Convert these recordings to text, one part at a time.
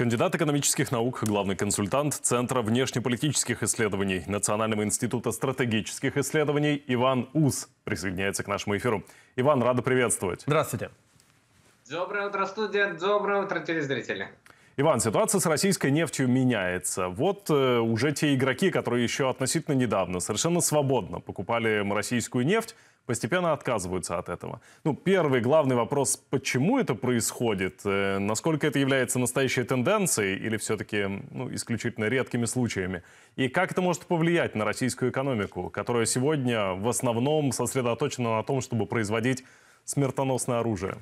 Кандидат экономических наук, главный консультант Центра внешнеполитических исследований Национального института стратегических исследований Иван Ус присоединяется к нашему эфиру. Иван, рада приветствовать. Здравствуйте. Доброе утро, студия. Доброе утро, телезрители. Иван, ситуация с российской нефтью меняется. Вот э, уже те игроки, которые еще относительно недавно совершенно свободно покупали российскую нефть, постепенно отказываются от этого. Ну, первый главный вопрос, почему это происходит? Э, насколько это является настоящей тенденцией или все-таки ну, исключительно редкими случаями? И как это может повлиять на российскую экономику, которая сегодня в основном сосредоточена на том, чтобы производить смертоносное оружие?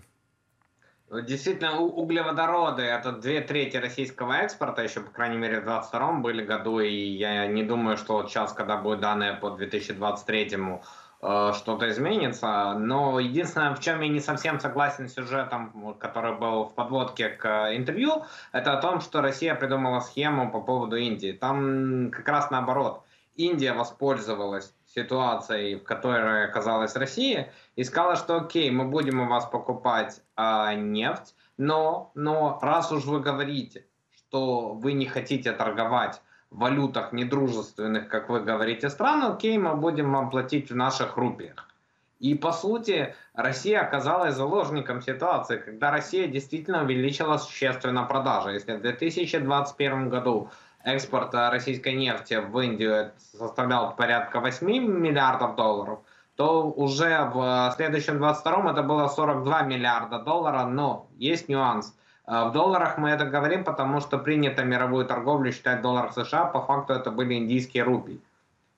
Действительно, углеводороды – это две трети российского экспорта, еще, по крайней мере, в 2022 были году, и я не думаю, что вот сейчас, когда будут данные по 2023 э, что-то изменится. Но единственное, в чем я не совсем согласен с сюжетом, который был в подводке к интервью, это о том, что Россия придумала схему по поводу Индии. Там как раз наоборот. Индия воспользовалась ситуацией, в которой оказалась Россия, и сказала, что окей, мы будем у вас покупать э, нефть, но, но раз уж вы говорите, что вы не хотите торговать в валютах недружественных, как вы говорите, стран, окей, мы будем вам платить в наших рупиях. И по сути Россия оказалась заложником ситуации, когда Россия действительно увеличила существенно продажи. Если в 2021 году экспорт российской нефти в Индию составлял порядка 8 миллиардов долларов, то уже в следующем 22 это было 42 миллиарда долларов, но есть нюанс. Э, в долларах мы это говорим, потому что принято мировую торговлю считать доллар США, по факту это были индийские рупии.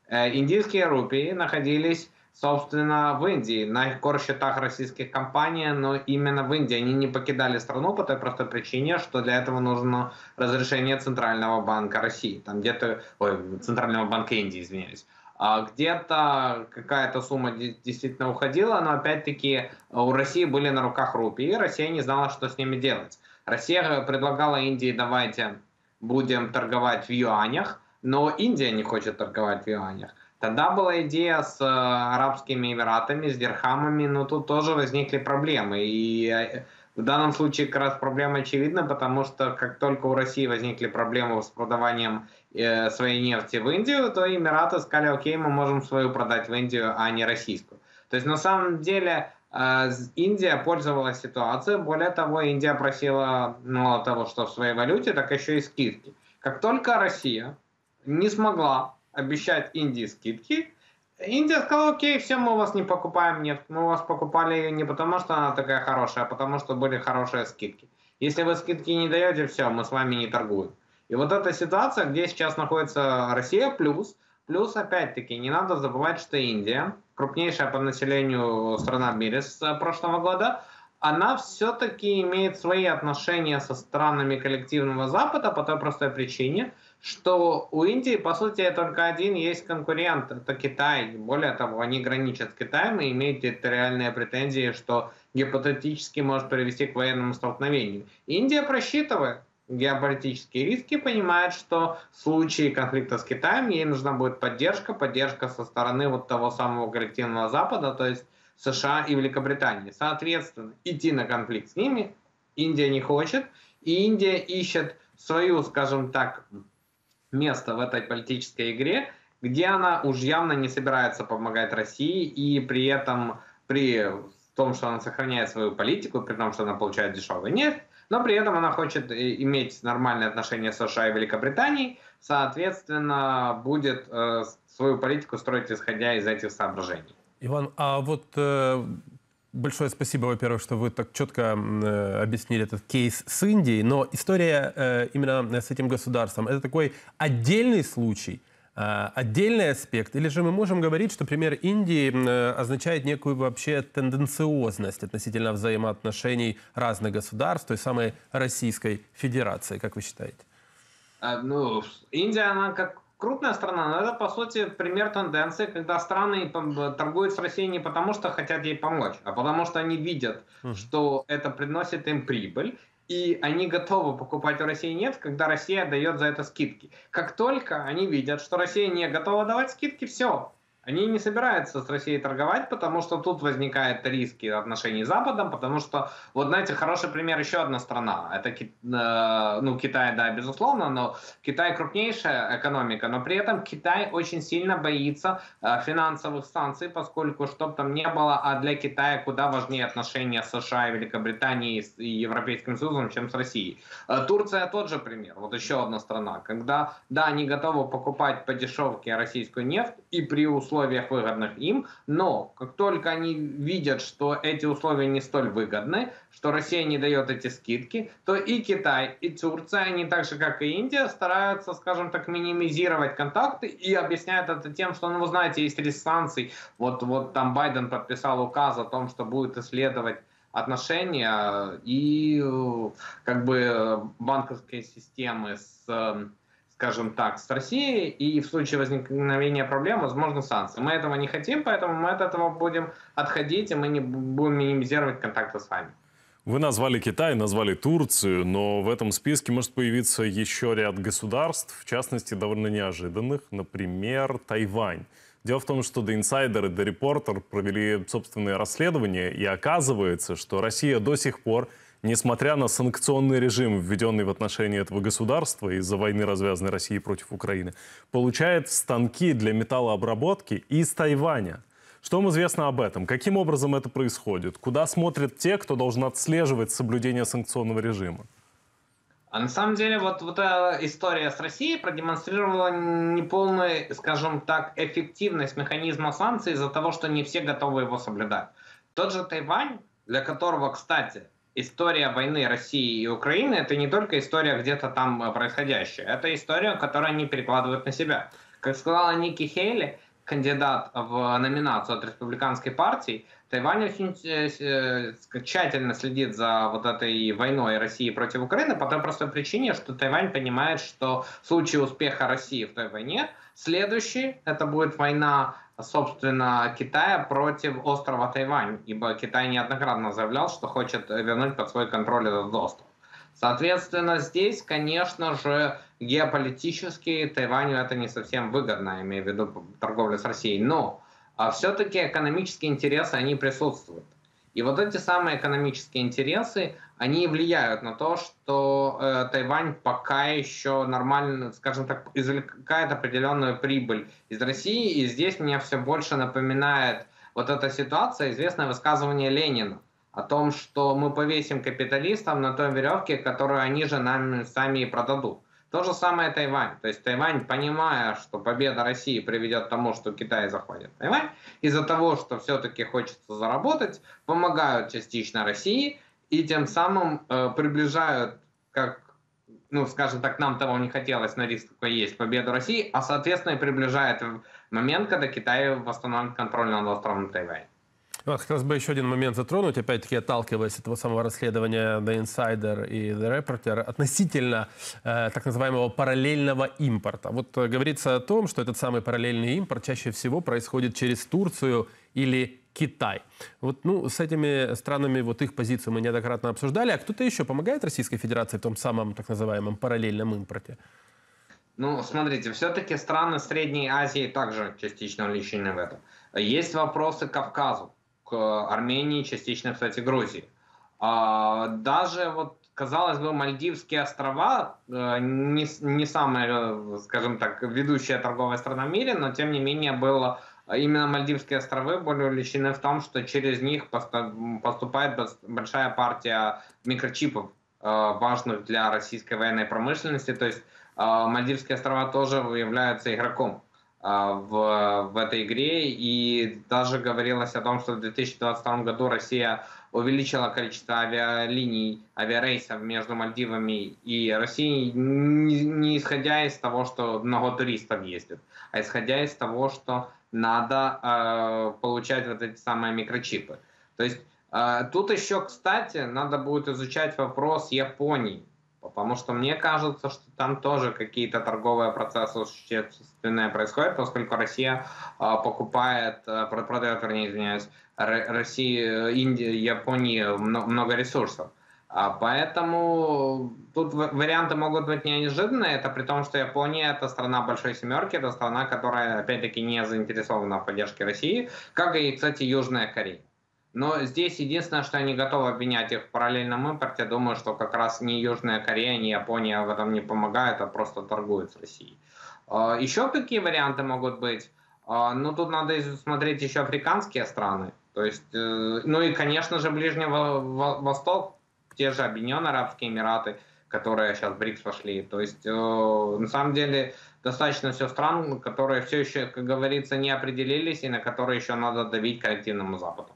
Э, индийские рупии находились собственно, в Индии, на счетах российских компаний, но именно в Индии они не покидали страну по той простой причине, что для этого нужно разрешение Центрального банка России, там где-то, ой, Центрального банка Индии, извиняюсь. А где-то какая-то сумма действительно уходила, но опять-таки у России были на руках рупии, и Россия не знала, что с ними делать. Россия предлагала Индии, давайте будем торговать в юанях, но Индия не хочет торговать в юанях. Тогда была идея с э, Арабскими Эмиратами, с дирхамами, но тут тоже возникли проблемы. И э, в данном случае как раз проблема очевидна, потому что как только у России возникли проблемы с продаванием э, своей нефти в Индию, то Эмираты сказали, окей, мы можем свою продать в Индию, а не российскую. То есть на самом деле Индия пользовалась ситуацией, более того, Индия просила мало того, что в своей валюте, так еще и скидки. Как только Россия не смогла обещать Индии скидки. Индия сказала, окей, все, мы вас не покупаем нефть. Мы вас покупали не потому, что она такая хорошая, а потому, что были хорошие скидки. Если вы скидки не даете, все, мы с вами не торгуем. И вот эта ситуация, где сейчас находится Россия плюс, плюс, опять-таки, не надо забывать, что Индия, крупнейшая по населению страна в мире с прошлого года, она все-таки имеет свои отношения со странами коллективного Запада по той простой причине, что у Индии, по сути, только один есть конкурент, это Китай. Более того, они граничат с Китаем и имеют территориальные претензии, что гипотетически может привести к военному столкновению. Индия просчитывает геополитические риски, понимает, что в случае конфликта с Китаем ей нужна будет поддержка, поддержка со стороны вот того самого коллективного Запада, то есть США и Великобритании. Соответственно, идти на конфликт с ними Индия не хочет, и Индия ищет свою, скажем так, место в этой политической игре, где она уж явно не собирается помогать России, и при этом при том, что она сохраняет свою политику, при том, что она получает дешевый нефть, но при этом она хочет э, иметь нормальные отношения с США и Великобританией, соответственно, будет э, свою политику строить исходя из этих соображений. Иван, а вот э, большое спасибо, во-первых, что вы так четко э, объяснили этот кейс с Индией, но история э, именно с этим государством это такой отдельный случай, э, отдельный аспект, или же мы можем говорить, что пример Индии э, означает некую вообще тенденциозность относительно взаимоотношений разных государств, той самой Российской Федерации, как вы считаете? А, ну, Индия, она как крупная страна, но это, по сути, пример тенденции, когда страны торгуют с Россией не потому, что хотят ей помочь, а потому что они видят, mm. что это приносит им прибыль, и они готовы покупать у России нефть, когда Россия дает за это скидки. Как только они видят, что Россия не готова давать скидки, все, Они не собираются с Россией торговать, потому что тут возникают риски отношений с Западом, потому что, вот знаете, хороший пример еще одна страна. Это э, ну, Китай, да, безусловно, но Китай крупнейшая экономика, но при этом Китай очень сильно боится э, финансовых санкций, поскольку, чтобы там не было, а для Китая куда важнее отношения с США и Великобританией и Европейским Союзом, чем с Россией. Э, Турция тот же пример, вот еще одна страна, когда, да, они готовы покупать по дешевке российскую нефть и при условии условиях, выгодных им, но как только они видят, что эти условия не столь выгодны, что Россия не дает эти скидки, то и Китай, и Турция, они так же, как и Индия, стараются, скажем так, минимизировать контакты и объясняют это тем, что, ну, вы знаете, есть риск санкций. Вот, вот там Байден подписал указ о том, что будет исследовать отношения и как бы банковской системы с скажем так, с Россией, и в случае возникновения проблем, возможно, санкции. Мы этого не хотим, поэтому мы от этого будем отходить, и мы не будем минимизировать контакты с вами. Вы назвали Китай, назвали Турцию, но в этом списке может появиться еще ряд государств, в частности, довольно неожиданных, например, Тайвань. Дело в том, что The Insider и The Reporter провели собственные расследования, и оказывается, что Россия до сих пор несмотря на санкционный режим, введенный в отношении этого государства из-за войны, развязанной Россией против Украины, получает станки для металлообработки из Тайваня. Что вам известно об этом? Каким образом это происходит? Куда смотрят те, кто должен отслеживать соблюдение санкционного режима? А на самом деле вот, вот эта история с Россией продемонстрировала неполную, скажем так, эффективность механизма санкций из-за того, что не все готовы его соблюдать. Тот же Тайвань, для которого, кстати, история войны России и Украины это не только история где-то там э, происходящая, это история, которую они перекладывают на себя. Как сказала Ники Хейли, кандидат в номинацию от республиканской партии, Тайвань очень э, э, тщательно следит за вот этой войной России против Украины по той простой причине, что Тайвань понимает, что в случае успеха России в той войне, следующий это будет война собственно, Китая против острова Тайвань, ибо Китай неоднократно заявлял, что хочет вернуть под свой контроль этот остров. Соответственно, здесь, конечно же, геополитически Тайваню это не совсем выгодно, имею в виду торговлю с Россией, но а все-таки экономические интересы, они присутствуют. И вот эти самые экономические интересы, они влияют на то, что э, Тайвань пока еще нормально, скажем так, извлекает определенную прибыль из России. И здесь мне все больше напоминает вот эта ситуация, известное высказывание Ленина о том, что мы повесим капиталистам на той веревке, которую они же нам сами и продадут. То же самое Тайвань. То есть Тайвань, понимая, что победа России приведет к тому, что Китай захватит Тайвань, из-за того, что все-таки хочется заработать, помогают частично России и тем самым э, приближают, как, ну, скажем так, нам того не хотелось, но риск такой есть, победу России, а, соответственно, и приближает момент, когда Китай восстановит контроль над островом Тайвань. Вот, хотелось бы еще один момент затронуть, опять-таки отталкиваясь от того самого расследования The Insider и The Reporter относительно э, так называемого параллельного импорта. Вот э, говорится о том, что этот самый параллельный импорт чаще всего происходит через Турцию или Китай. Вот, ну, с этими странами вот их позицию мы неоднократно обсуждали. А кто-то еще помогает Российской Федерации в том самом так называемом параллельном импорте? Ну, смотрите, все-таки страны Средней Азии также частично увлечены в этом. Есть вопросы к Кавказу Армении, частично, кстати, Грузии. А, даже вот казалось бы, Мальдивские острова э, не, не самая, скажем так, ведущая торговая страна в мире, но тем не менее было именно Мальдивские островы были увлечены в том, что через них поступает большая партия микрочипов, э, важных для российской военной промышленности. То есть э, Мальдивские острова тоже являются игроком в, в этой игре. И даже говорилось о том, что в 2022 году Россия увеличила количество авиалиний, авиарейсов между Мальдивами и Россией, не, не исходя из того, что много туристов ездит, а исходя из того, что надо э, получать вот эти самые микрочипы. То есть э, тут еще, кстати, надо будет изучать вопрос Японии. Потому что мне кажется, что там тоже какие-то торговые процессы существенные происходят, поскольку Россия э, покупает, э, продает, вернее, извиняюсь, России, Индии, Японии много ресурсов. А поэтому тут варианты могут быть неожиданные. Это при том, что Япония это страна большой семерки, это страна, которая опять-таки не заинтересована в поддержке России, как и, кстати, Южная Корея. Но здесь единственное, что я не готов обвинять их в параллельном импорте. Думаю, что как раз ни Южная Корея, ни Япония в этом не помогают, а просто торгуют с Россией. А, еще какие варианты могут быть? А, ну, тут надо смотреть еще африканские страны. То есть, э, ну и, конечно же, Ближний Восток, те же Объединенные Арабские Эмираты, которые сейчас в БРИКС вошли. То есть, э, на самом деле, достаточно все стран, которые все еще, как говорится, не определились и на которые еще надо давить коллективному Западу.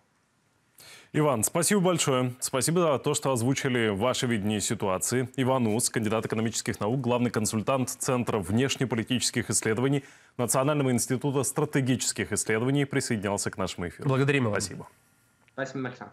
Иван, спасибо большое. Спасибо за то, что озвучили ваше видение ситуации. Иван Ус, кандидат экономических наук, главный консультант Центра внешнеполитических исследований Национального института стратегических исследований, присоединялся к нашему эфиру. Благодарим Спасибо. Спасибо большое.